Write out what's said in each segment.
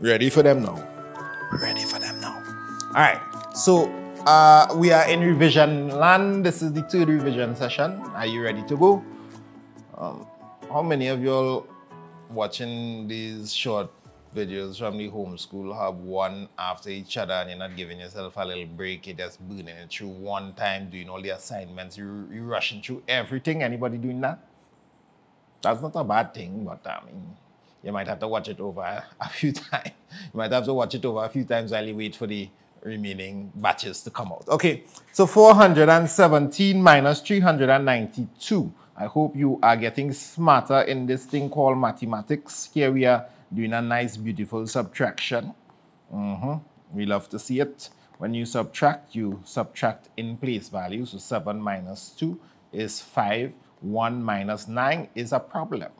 Ready for them now. Ready for them now. All right. So uh, we are in revision land. This is the third revision session. Are you ready to go? Um, how many of y'all watching these short videos from the homeschool have one after each other and you're not giving yourself a little break, you're just burning it through one time, doing all the assignments, you, you're rushing through everything. Anybody doing that? That's not a bad thing, but I mean, you might have to watch it over a few times. You might have to watch it over a few times while you wait for the remaining batches to come out. Okay, so 417 minus 392. I hope you are getting smarter in this thing called mathematics. Here we are doing a nice, beautiful subtraction. Mm -hmm. We love to see it. When you subtract, you subtract in place value. So 7 minus 2 is 5. 1 minus 9 is a problem,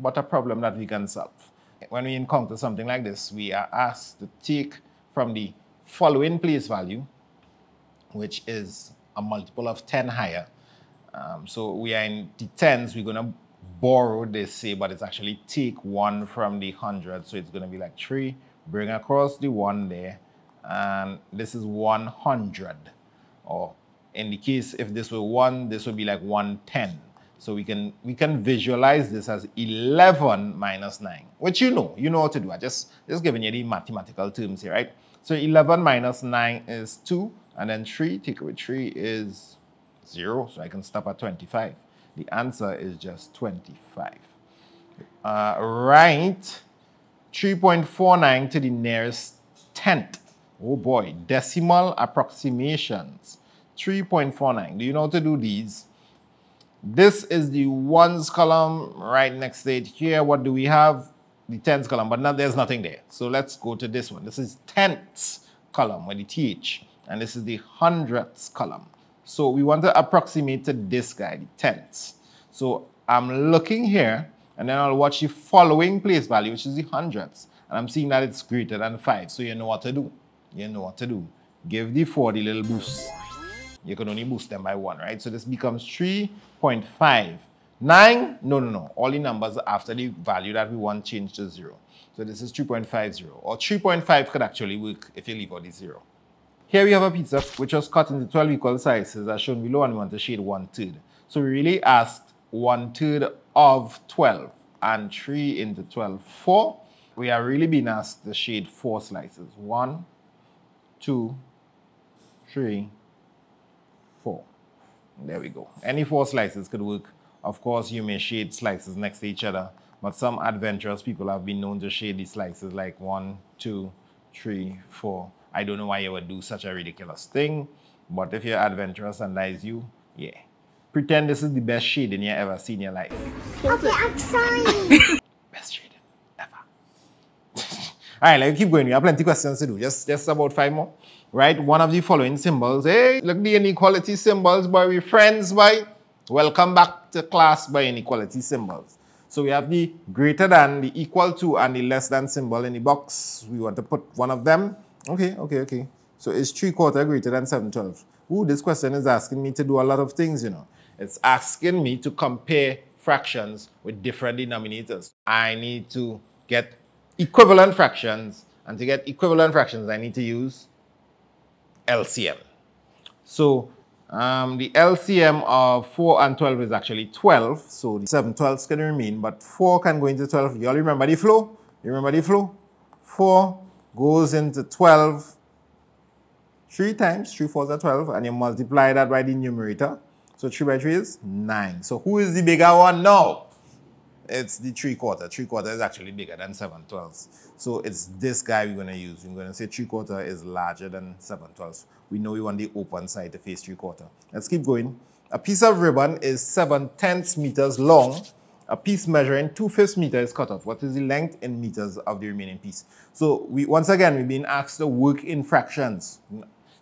but a problem that we can solve. When we encounter something like this, we are asked to take from the following place value, which is a multiple of 10 higher. Um, so we are in the tens, we're going to borrow this, say, but it's actually take one from the 100. So it's going to be like 3, bring across the 1 there, and this is 100. Or in the case, if this were 1, this would be like 110. So we can we can visualize this as 11 minus 9, which you know, you know what to do. I just just giving you the mathematical terms here, right? So 11 minus 9 is 2, and then 3, take away 3 is 0, so I can stop at 25. The answer is just 25. Uh, right, 3.49 to the nearest tenth. Oh boy, decimal approximations. 3.49. Do you know how to do these? This is the ones column right next to it here. What do we have? The tens column, but now there's nothing there. So let's go to this one. This is tenths column with the th, and this is the hundredths column. So we want to approximate to this guy, the tenths. So I'm looking here, and then I'll watch the following place value, which is the hundredths. And I'm seeing that it's greater than 5. So you know what to do. You know what to do. Give the 4 the little boost you can only boost them by one, right? So this becomes 3.5. 9, no, no, no. All the numbers after the value that we want change to 0. So this is 3.50. Or 3.5 could actually work if you leave out the 0. Here we have a pizza which was cut into 12 equal sizes as shown below and we want to shade one third. So we really asked one third of 12 and 3 into 12, 4. We are really being asked to shade 4 slices. 1, 2, 3, four. There we go. Any four slices could work. Of course, you may shade slices next to each other, but some adventurous people have been known to shade these slices like one, two, three, four. I don't know why you would do such a ridiculous thing, but if you're adventurous and that is you, yeah. Pretend this is the best shading you ever seen in your life. Okay, I'm trying. best shading ever. All right, let's keep going. We have plenty questions to do. Just, just about five more right? One of the following symbols. Hey, look the inequality symbols, boy. We friends, boy. Welcome back to class by inequality symbols. So we have the greater than, the equal to, and the less than symbol in the box. We want to put one of them. Okay, okay, okay. So it's 3 quarter greater than 712? Ooh, this question is asking me to do a lot of things, you know. It's asking me to compare fractions with different denominators. I need to get equivalent fractions, and to get equivalent fractions, I need to use LCM. So um, the LCM of 4 and 12 is actually 12. So the 7 12s can remain, but 4 can go into 12. You all remember the flow? You remember the flow? 4 goes into 12 three times. 3 4s are 12. And you multiply that by the numerator. So 3 by 3 is 9. So who is the bigger one now? It's the three quarter. Three quarter is actually bigger than seven twelfths. So it's this guy we're going to use. We're to say three quarter is larger than seven twelfths. We know we want the open side to face three quarter. Let's keep going. A piece of ribbon is seven tenths meters long. A piece measuring two fifths meter is cut off. What is the length in meters of the remaining piece? So we once again we've been asked to work in fractions.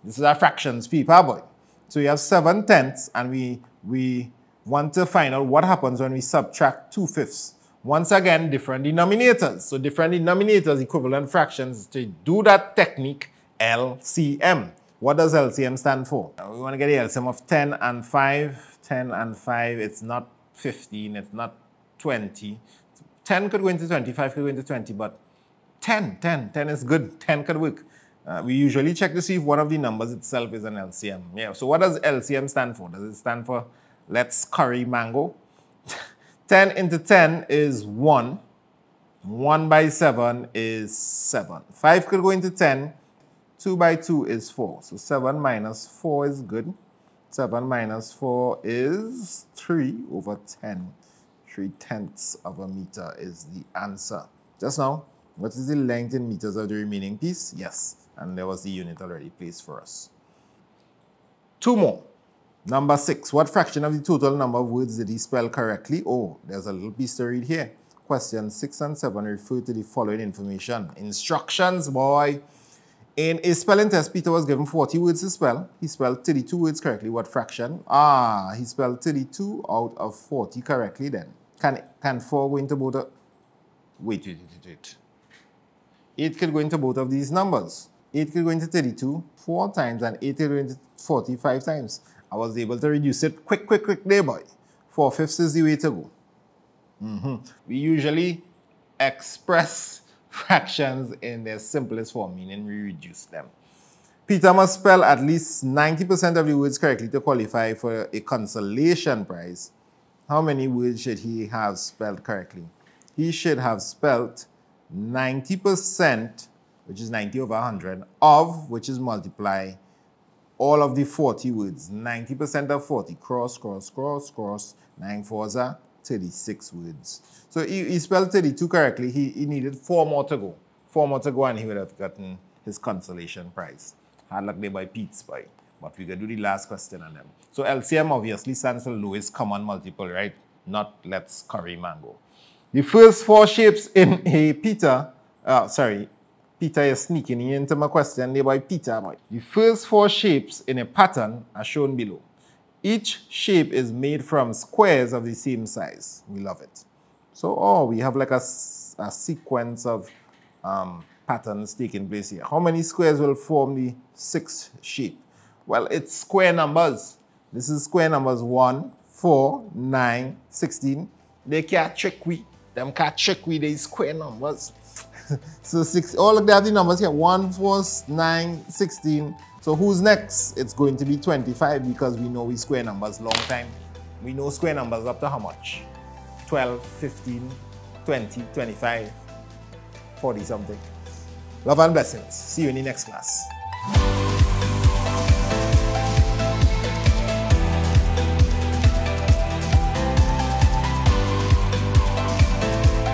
This is our fractions paper boy. So we have seven tenths and we we want to find out what happens when we subtract 2 fifths. Once again, different denominators. So different denominators, equivalent fractions. To do that technique, LCM. What does LCM stand for? We want to get the LCM of 10 and 5. 10 and 5, it's not 15, it's not 20. 10 could go into 20, 5 could go into 20, but 10, 10, 10 is good. 10 could work. Uh, we usually check to see if one of the numbers itself is an LCM. Yeah, so what does LCM stand for? Does it stand for let's curry mango? 10 into 10 is 1. 1 by 7 is 7. 5 could go into 10. 2 by 2 is 4. So 7 minus 4 is good. 7 minus 4 is 3 over 10. 3 tenths of a meter is the answer. Just now, what is the length in meters of the remaining piece? Yes, and there was the unit already placed for us. Two more. Number 6. What fraction of the total number of words did he spell correctly? Oh, there's a little piece to read here. Question 6 and 7 refer to the following information. Instructions, boy. In a spelling test, Peter was given 40 words to spell. He spelled 32 words correctly. What fraction? Ah, he spelled 32 out of 40 correctly then. Can, can 4 go into both of... Wait, wait, wait, wait. 8 could go into both of these numbers. 8 could go into 32 4 times and 8 could go into 45 times. I was able to reduce it quick, quick, quick there, boy. 4 fifths is the way to go. Mm -hmm. We usually express fractions in their simplest form, meaning we reduce them. Peter must spell at least 90% of the words correctly to qualify for a consolation prize. How many words should he have spelled correctly? He should have spelled 90%, which is 90 over 100, of, which is multiply, all of the 40 words. 90% of 40. Cross, cross, cross, cross. 9 fours are 36 words. So he, he spelled 32 correctly. He, he needed four more to go. Four more to go and he would have gotten his consolation prize. Hard luck there by Pete's by. But we can do the last question on them. So LCM obviously stands for common multiple, right? Not let's curry mango. The first four shapes in a Peter, uh, sorry, Peter is sneaking into my question there by Peter. The first four shapes in a pattern are shown below. Each shape is made from squares of the same size. We love it. So, oh, we have like a, a sequence of um, patterns taking place here. How many squares will form the sixth shape? Well, it's square numbers. This is square numbers 1, 4, 9, 16. They can't trick we. Them can't trick we, they square numbers. So six, all of the other numbers here, 1, 4, 9, 16, so who's next? It's going to be 25 because we know we square numbers long time. We know square numbers up to how much? 12, 15, 20, 25, 40 something. Love and blessings. See you in the next class.